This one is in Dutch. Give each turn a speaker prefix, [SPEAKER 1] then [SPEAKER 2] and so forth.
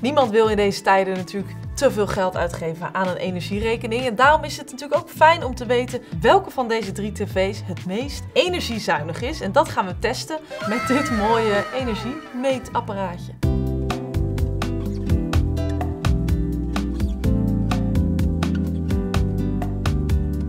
[SPEAKER 1] Niemand wil in deze tijden natuurlijk te veel geld uitgeven aan een energierekening. En daarom is het natuurlijk ook fijn om te weten welke van deze drie tv's het meest energiezuinig is. En dat gaan we testen met dit mooie energiemeetapparaatje.